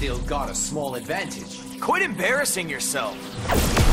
still got a small advantage. Quit embarrassing yourself.